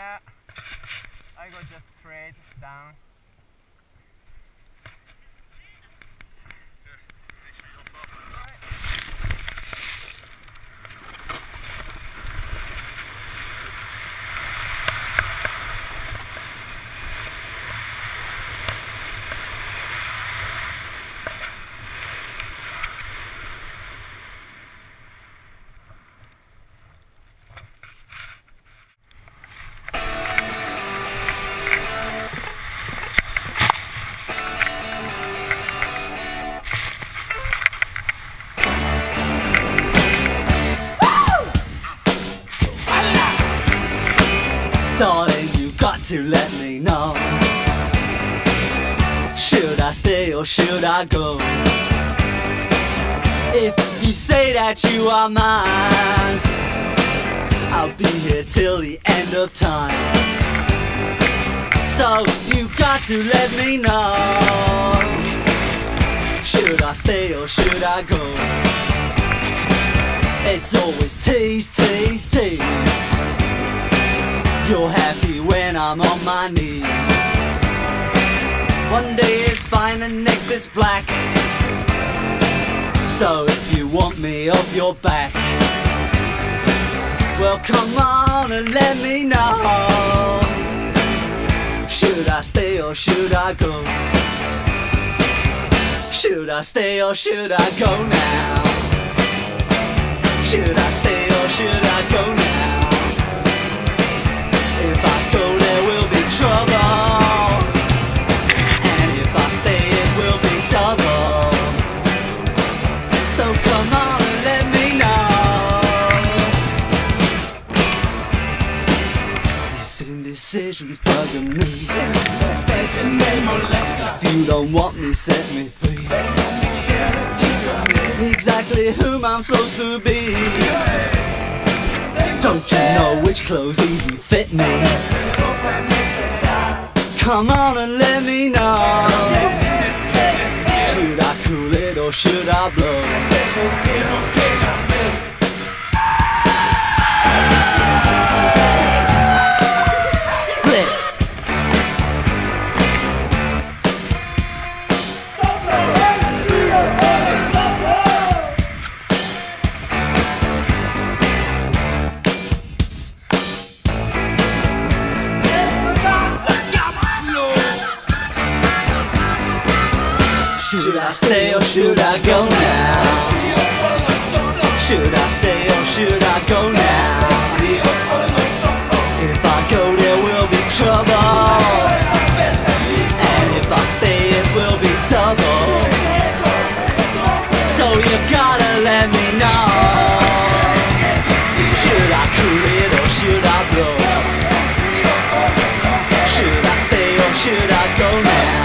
Yeah, I go just straight down. Got to let me know. Should I stay or should I go? If you say that you are mine, I'll be here till the end of time. So you got to let me know. Should I stay or should I go? It's always tease, tease, tease. Happy when I'm on my knees. One day it's fine and next it's black. So if you want me off your back, well come on and let me know. Should I stay or should I go? Should I stay or should I go now? Should I stay This indecision's bugging me. If you don't want me, set me free. Exactly whom I'm supposed to be. Don't you know which clothes even fit me? Come on and let me know. Should I cool it or should I blow? Should I stay or should I go now? Should I stay or should I go now? If I go, there will be trouble. And if I stay, it will be double. So you gotta let me know. Should I cool it or should I blow? Should I stay or should I go now?